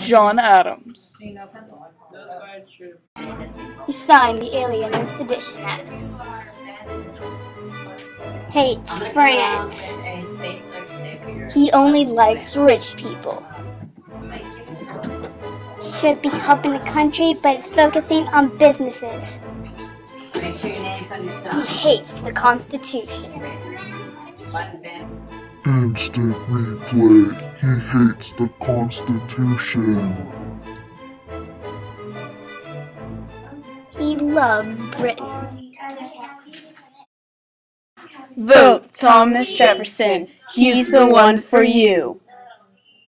John Adams. He signed the Alien and Sedition Acts. Hates France. He only likes rich people. Should be helping the country, but is focusing on businesses. He hates the Constitution. Instant replay. He hates the Constitution. He loves Britain. Vote Thomas Jefferson. He's the one for you.